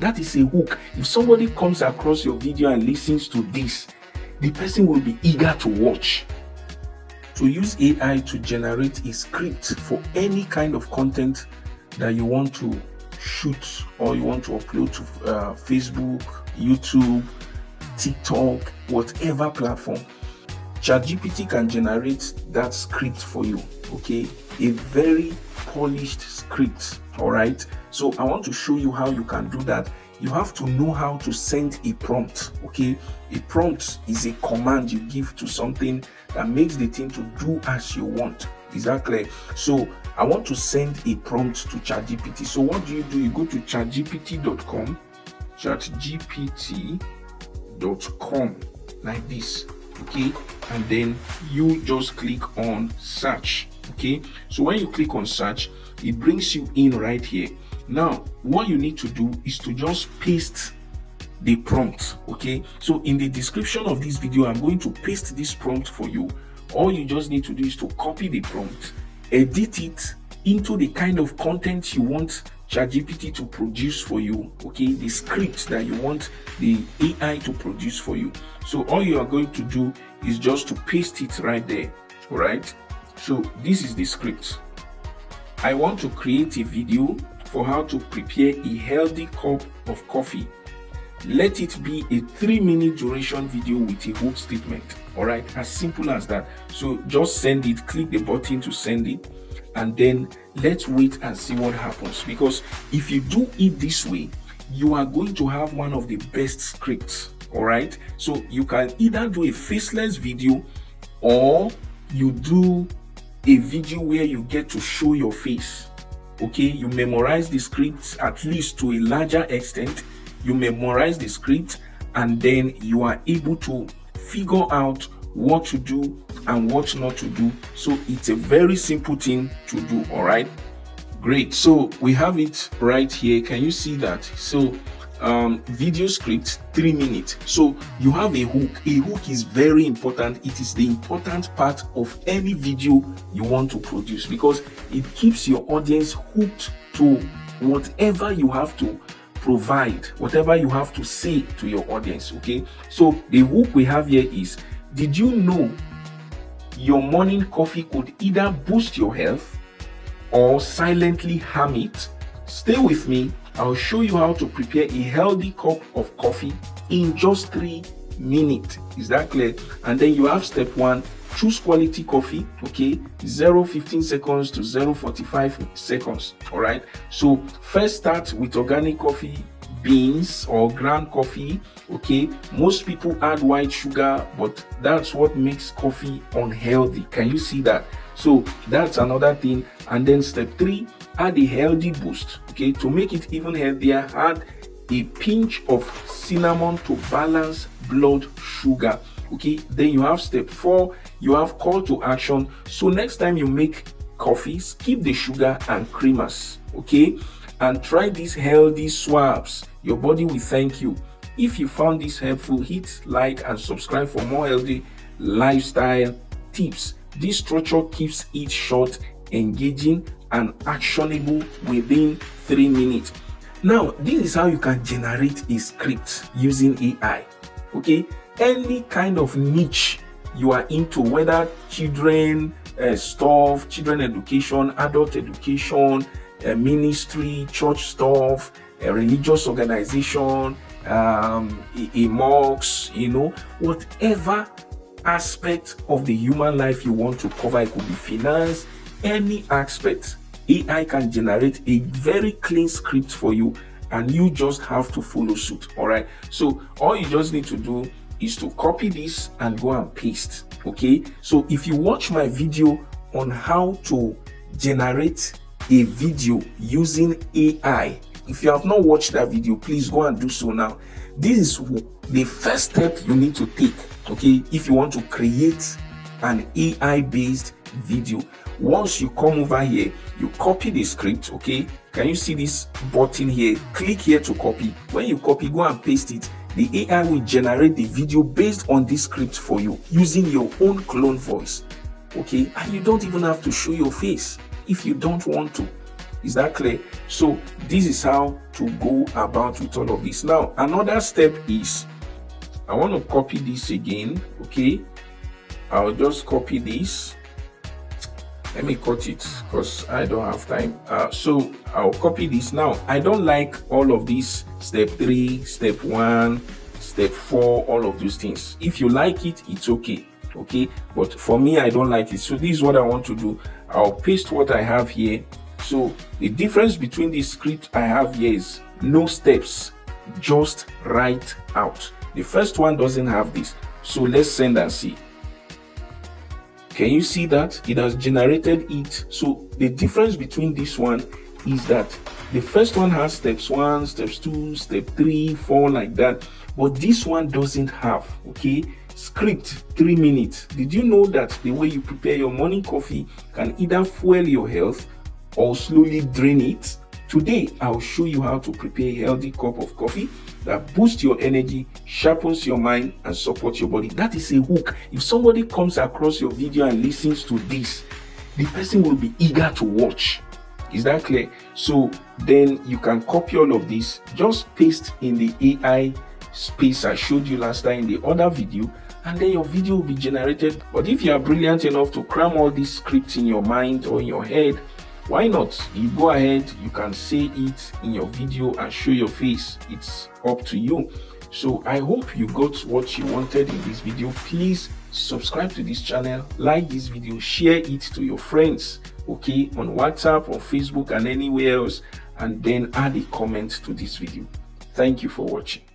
That is a hook. If somebody comes across your video and listens to this, the person will be eager to watch. To use AI to generate a script for any kind of content that you want to shoot or you want to upload to uh, Facebook, YouTube, TikTok, whatever platform, ChatGPT can generate that script for you. Okay, a very polished script. All right. So I want to show you how you can do that. You have to know how to send a prompt. Okay, a prompt is a command you give to something that makes the thing to do as you want. Is that clear? So I want to send a prompt to ChatGPT. So what do you do? You go to chatgpt.com, chatgpt.com like this. Okay, and then you just click on search. Okay, so when you click on search, it brings you in right here. Now, what you need to do is to just paste the prompt. Okay, so in the description of this video, I'm going to paste this prompt for you. All you just need to do is to copy the prompt, edit it into the kind of content you want ChatGPT to produce for you, okay, the script that you want the AI to produce for you. So all you are going to do is just to paste it right there, all right? So this is the script. I want to create a video for how to prepare a healthy cup of coffee. Let it be a three minute duration video with a hook statement. All right, as simple as that. So just send it, click the button to send it, and then let's wait and see what happens. Because if you do it this way, you are going to have one of the best scripts. All right, so you can either do a faceless video or you do a video where you get to show your face okay? You memorize the script at least to a larger extent. You memorize the script and then you are able to figure out what to do and what not to do. So it's a very simple thing to do all right? Great. So we have it right here. Can you see that? So um, video script three minutes. So you have a hook. A hook is very important. It is the important part of any video you want to produce because it keeps your audience hooked to whatever you have to provide whatever you have to say to your audience okay? So the hook we have here is did you know your morning coffee could either boost your health or silently harm it? Stay with me I'll show you how to prepare a healthy cup of coffee in just three minutes. Is that clear? And then you have step one, choose quality coffee, okay? 0 15 seconds to 0 45 seconds. All right. So first start with organic coffee beans or ground coffee okay most people add white sugar but that's what makes coffee unhealthy can you see that so that's another thing and then step three add a healthy boost okay to make it even healthier add a pinch of cinnamon to balance blood sugar okay? Then you have step four you have call to action. So next time you make coffee skip the sugar and creamers okay? And try these healthy swabs. Your body will thank you. If you found this helpful hit like and subscribe for more healthy lifestyle tips. This structure keeps it short engaging and actionable within three minutes. Now, this is how you can generate a script using AI. Okay, any kind of niche you are into, whether children uh, stuff, children education, adult education, uh, ministry, church stuff, a religious organization, um, a, you know, whatever aspect of the human life you want to cover, it could be finance, any aspect, AI can generate a very clean script for you and you just have to follow suit. All right. So all you just need to do is to copy this and go and paste. Okay. So if you watch my video on how to generate a video using AI, if you have not watched that video, please go and do so now. This is the first step you need to take. Okay. If you want to create an AI based video. Once you come over here you copy the script okay? Can you see this button here? Click here to copy. When you copy go and paste it. The ai will generate the video based on this script for you using your own clone voice okay? And you don't even have to show your face if you don't want to. Is that clear? So this is how to go about with all of this. Now another step is i want to copy this again okay i'll just copy this. Let me cut it because i don't have time. Uh, so i'll copy this. Now i don't like all of this step three step one step four all of those things. If you like it it's okay okay? But for me i don't like it. So this is what i want to do. I'll paste what i have here. So the difference between the script i have here is no steps just write out. The first one doesn't have this. So let's send and see can you see that? It has generated it. So the difference between this one is that the first one has steps one steps two step three four like that. But this one doesn't have okay? Script three minutes. Did you know that the way you prepare your morning coffee can either fuel your health or slowly drain it? Today i'll show you how to prepare a healthy cup of coffee that boosts your energy sharpens your mind and supports your body. That is a hook. If somebody comes across your video and listens to this the person will be eager to watch. Is that clear? So then you can copy all of this. Just paste in the ai space i showed you last time in the other video and then your video will be generated. But if you are brilliant enough to cram all these scripts in your mind or in your head, why not? You go ahead, you can say it in your video and show your face. It's up to you. So I hope you got what you wanted in this video. Please subscribe to this channel, like this video, share it to your friends, okay, on WhatsApp, on Facebook, and anywhere else, and then add a comment to this video. Thank you for watching.